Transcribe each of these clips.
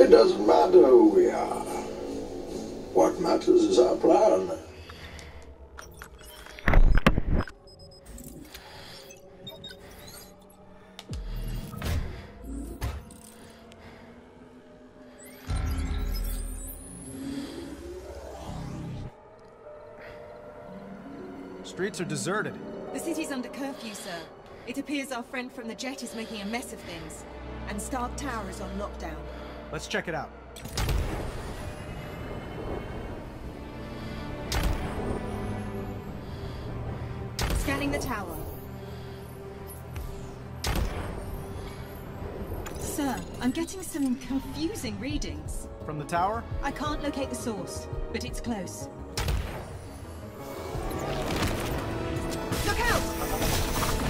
It doesn't matter who we are. What matters is our plan. Streets are deserted. The city's under curfew, sir. It appears our friend from the jet is making a mess of things. And Stark Tower is on lockdown. Let's check it out. Scanning the tower. Sir, I'm getting some confusing readings. From the tower? I can't locate the source, but it's close. Look out!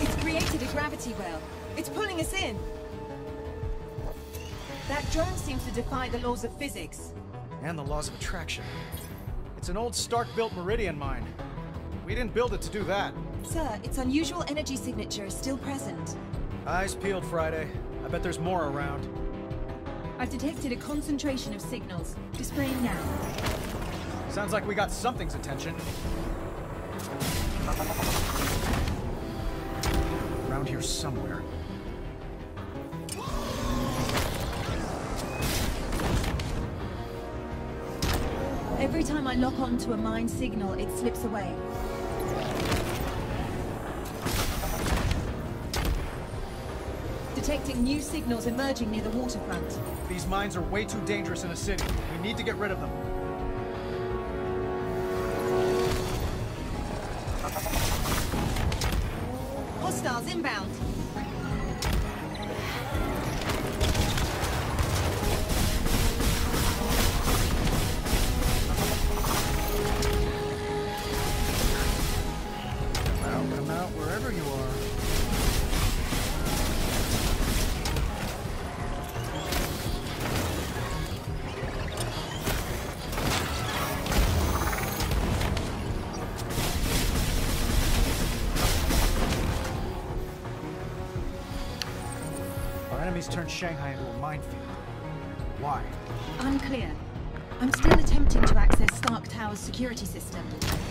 It's created a gravity well. It's pulling us in. That drone seems to defy the laws of physics. And the laws of attraction. It's an old Stark-built Meridian mine. We didn't build it to do that. Sir, its unusual energy signature is still present. Eyes peeled, Friday. I bet there's more around. I've detected a concentration of signals. Displaying now. Sounds like we got something's attention. Around here somewhere. Every time I lock onto a mine signal, it slips away. Detecting new signals emerging near the waterfront. These mines are way too dangerous in a city. We need to get rid of them. Hostiles inbound. Our enemies turned Shanghai into a minefield. Why? Unclear. I'm still attempting to access Stark Tower's security system.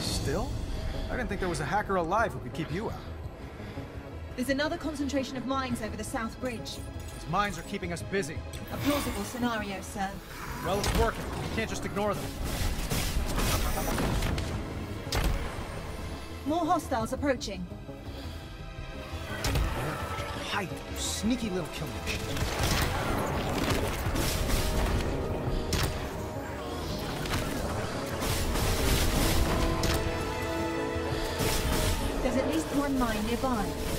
Still? I didn't think there was a hacker alive who could keep you out. There's another concentration of mines over the South Bridge. These mines are keeping us busy. A plausible scenario, sir. Well, it's working. We can't just ignore them. More hostiles approaching. Hide, you sneaky little killer. There's at least one mine nearby.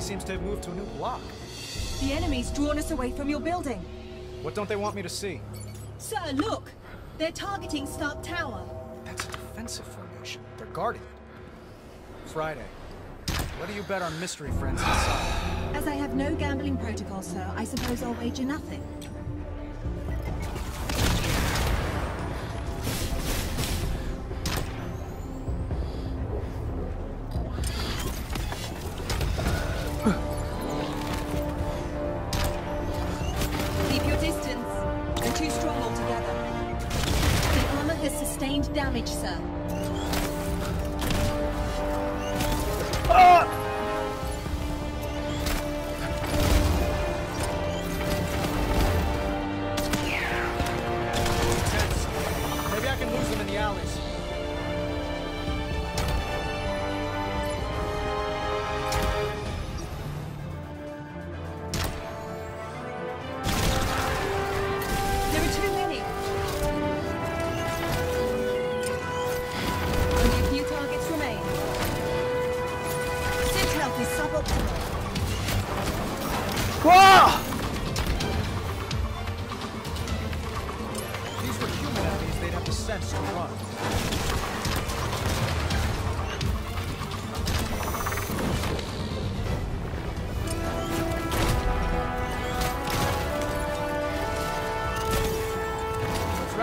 Party seems to have moved to a new block. The enemy's drawn us away from your building. What don't they want me to see? Sir, look! They're targeting Stark Tower. That's a defensive formation. They're guarding it. Friday. What do you bet our mystery friends inside? As I have no gambling protocol, sir, I suppose I'll wager nothing.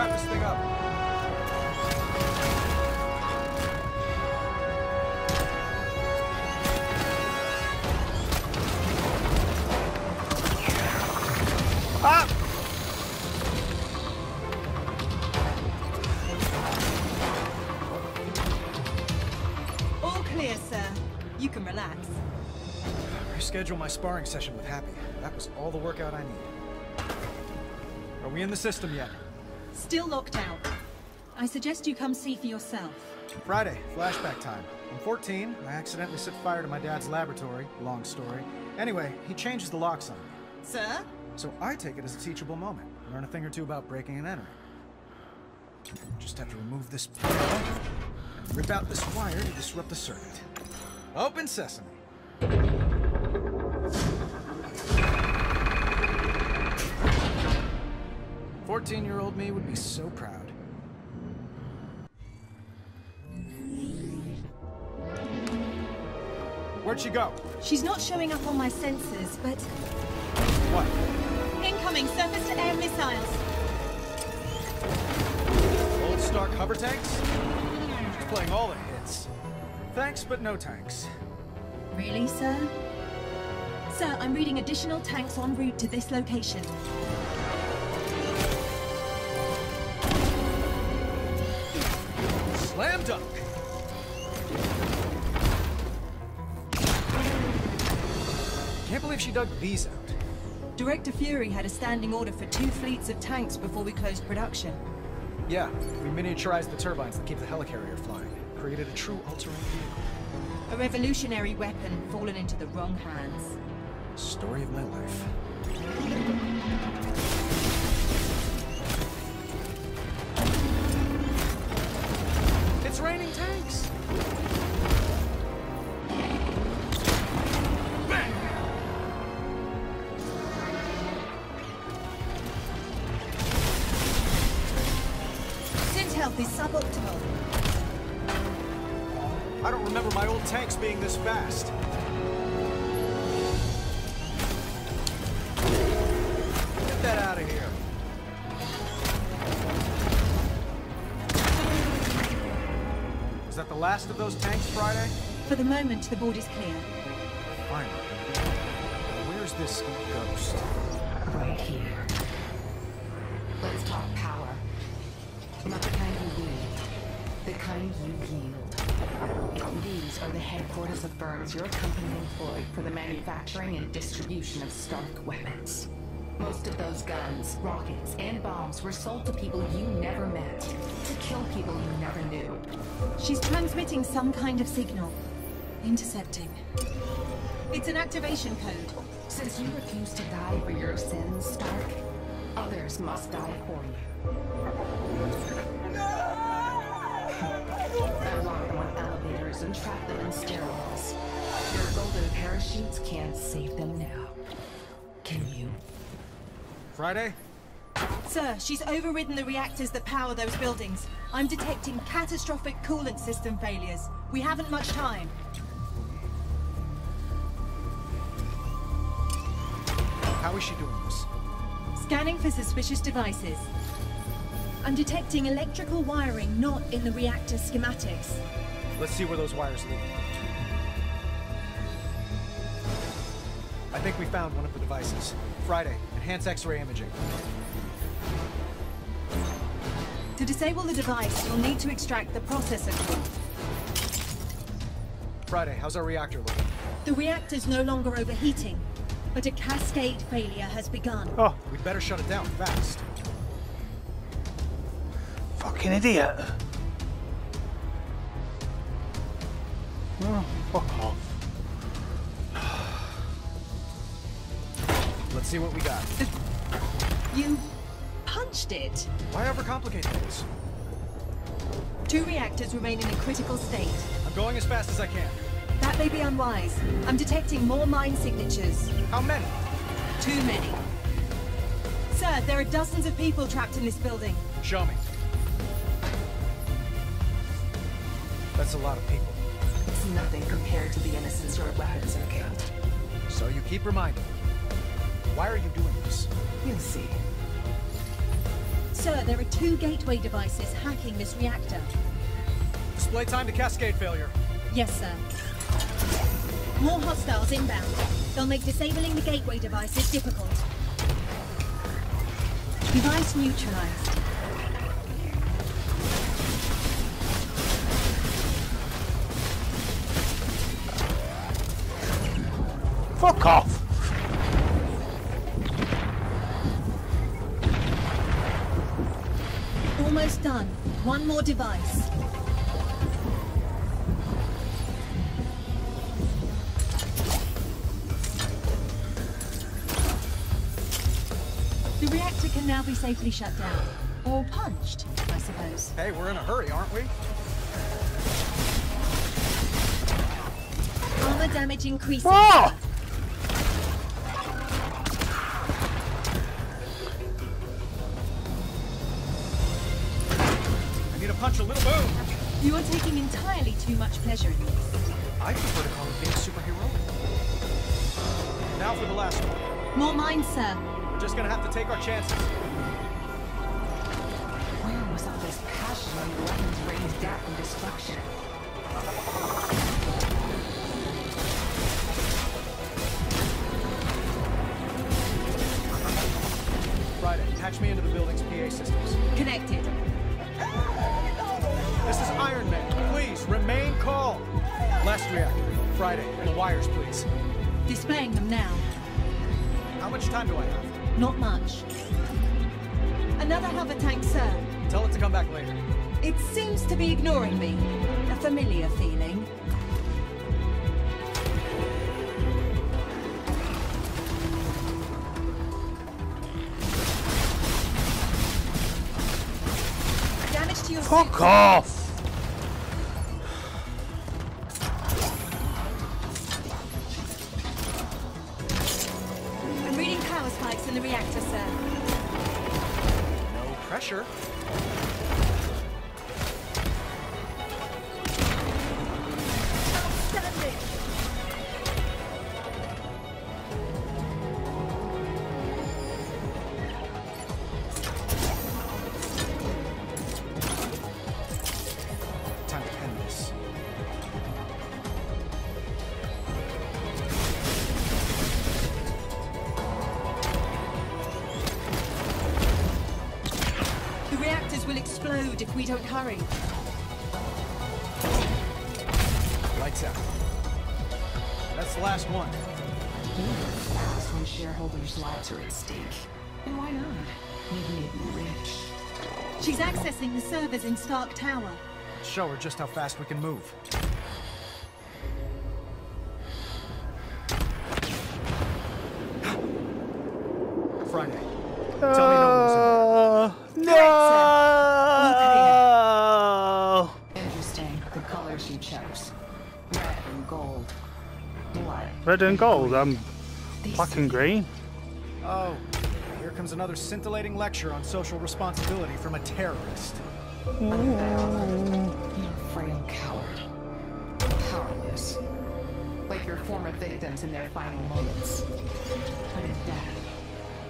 wrap this thing up. Ah! All clear, sir. You can relax. Reschedule my sparring session with Happy. That was all the workout I need. Are we in the system yet? Still locked out. I suggest you come see for yourself. Friday, flashback time. I'm 14. I accidentally set fire to my dad's laboratory. Long story. Anyway, he changes the locks on me. Sir? So I take it as a teachable moment. Learn a thing or two about breaking and entering. Just have to remove this panel and rip out this wire to disrupt the circuit. Open sesame. Fourteen-year-old me would be so proud. Where'd she go? She's not showing up on my sensors, but... What? Incoming surface-to-air missiles! Old Stark hover tanks? She's playing all the hits. Thanks, but no tanks. Really, sir? Sir, I'm reading additional tanks en route to this location. Dug these out. Director Fury had a standing order for two fleets of tanks before we closed production. Yeah, we miniaturized the turbines that keep the helicarrier flying. Created a true all-terrain vehicle. A revolutionary weapon fallen into the wrong hands. Story of my life. Last of those tanks Friday? For the moment, the board is clear. Finally. Where's this ghost? Right here. Let's talk power. Not the kind you need. The kind you yield. These are the headquarters of firms your company employed for the manufacturing and distribution of Stark weapons. Most of those guns, rockets, and bombs were sold to people you never met. To kill people you never knew. She's transmitting some kind of signal. Intercepting. It's an activation code. Since you refuse to die for your sins, Stark, others must die for you. I lock them on elevators and trap them in stairwells. Your golden parachutes can't save them now. Can you? Friday? Sir, she's overridden the reactors that power those buildings. I'm detecting catastrophic coolant system failures. We haven't much time. How is she doing this? Scanning for suspicious devices. I'm detecting electrical wiring not in the reactor schematics. Let's see where those wires lead. I think we found one of the devices. Friday, enhance X-ray imaging. To disable the device, you'll need to extract the processor core. Friday, how's our reactor looking? The reactor's no longer overheating, but a cascade failure has begun. Oh, we'd better shut it down fast. Fucking idiot. Oh, fuck off. Let's see what we got. You punched it. Why overcomplicate things? Two reactors remain in a critical state. I'm going as fast as I can. That may be unwise. I'm detecting more mine signatures. How many? Too many. Sir, there are dozens of people trapped in this building. Show me. That's a lot of people. It's nothing compared to the innocence your weapons are killed. So you keep reminding me. Why are you doing this? You'll see. Sir, there are two gateway devices hacking this reactor. Display time to cascade failure. Yes, sir. More hostiles inbound. They'll make disabling the gateway devices difficult. Device neutralized. Fuck off! Almost done. One more device. The reactor can now be safely shut down. Or punched, I suppose. Hey, we're in a hurry, aren't we? Armor damage increasing. Oh! To punch a little boom. You are taking entirely too much pleasure in this. I prefer to call it being superhero. Now for the last one. More mine, sir. We're just gonna have to take our chances. Where was all this passion when the weapons rained death and destruction? Friday, patch me into the building's PA systems. Connected. Reactor. Friday, the wires, please. Displaying them now. How much time do I have? Not much. Another hover tank, sir. Tell it to come back later. It seems to be ignoring me. A familiar feeling. Damage to your Fuck off. No pressure. Lights. That's the last one. Fast when shareholders' lives are at stake. And why not? We've made them rich. She's accessing the servers in Stark Tower. Show her just how fast we can move. Red and gold. I'm These black and green. Oh, here comes another scintillating lecture on social responsibility from a terrorist. You're a frail coward. Powerless. Like your former victims in their final moments. But in death,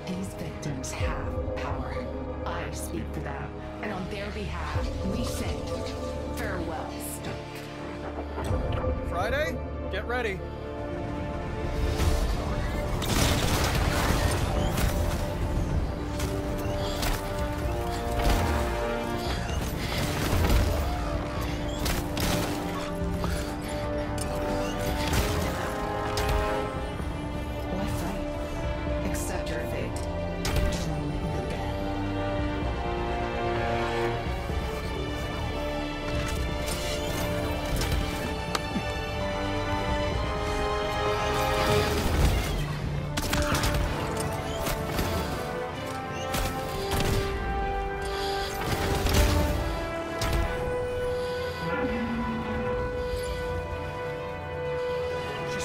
these victims have power. I speak for them, and on their behalf, we say farewell, Stark. Friday, get ready.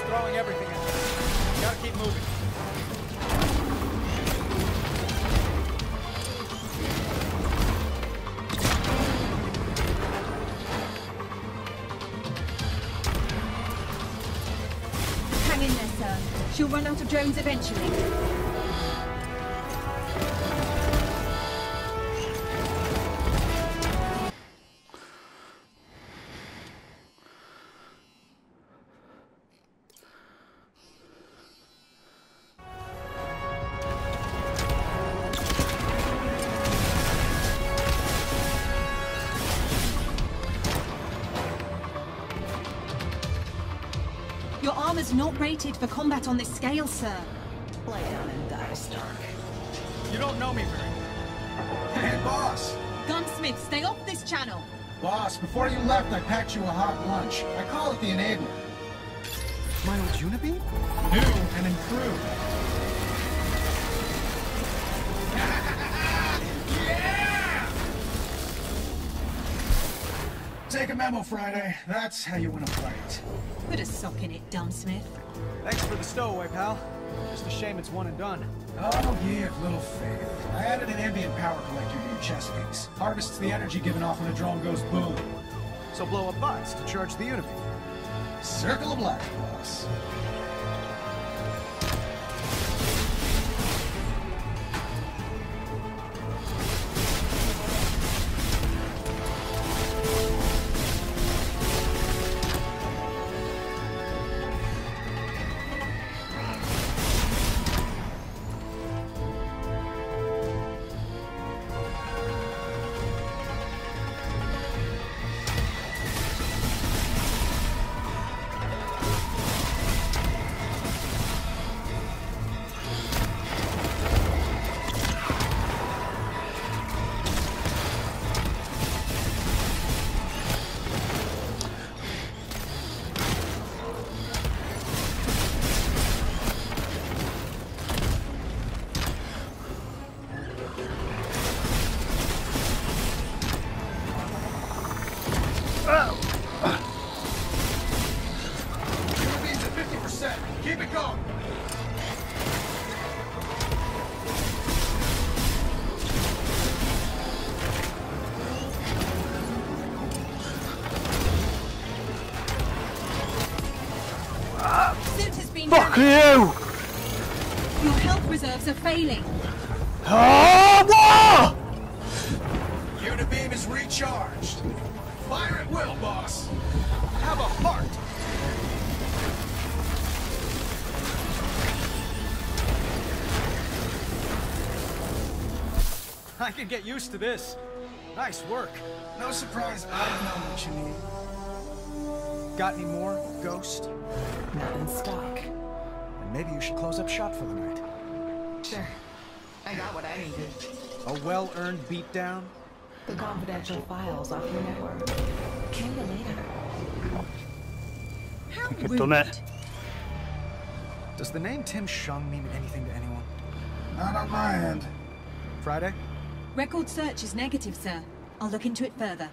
Throwing everything at. Gotta keep moving. Hang in there, sir. She'll run out of drones eventually. Armor's not rated for combat on this scale, sir. Lay down and die, Stark. You don't know me very well. Hey, boss! Gunsmith, stay off this channel. Boss, before you left, I packed you a hot lunch. I call it the Enabler. My old Unibeam? New and improved. Memo, Friday. That's how you win a fight. Put a sock in it, Dumbsmith. Thanks for the stowaway, pal. Just a shame it's one and done. Oh, yeah, little faith. I added an ambient power collector to your chest piece. Harvests the energy given off when a drone goes boom. So blow up bots to charge the unit. Circle of life, boss. Fuck you! Your health reserves are failing. Oh, I can get used to this. Nice work. No surprise, I know what you need. Got any more, Ghost? Not in stock. And maybe you should close up shop for the night. Sure. I got what I needed. A well-earned beatdown? The confidential files off your network. Kill you later. How Get rude. done it. Does the name Tim Shung mean anything to anyone? Not on my end. Friday? Record search is negative, sir. I'll look into it further.